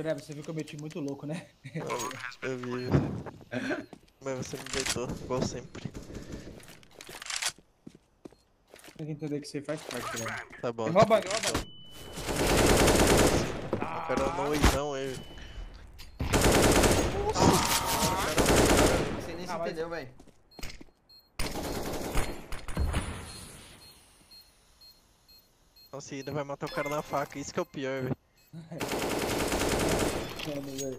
Tureba, você viu que eu meti muito louco, né? Eu, eu vi. Mas você me deitou, igual sempre. Tem que entender que você faz parte, Tureba. Tá bom. Rouba, rouba. O cara não não, ele. Você nem se Ah, mas- entendeu, velho. Nossa, e ainda vai matar o cara na faca, isso que é o pior, velho. mano, velho.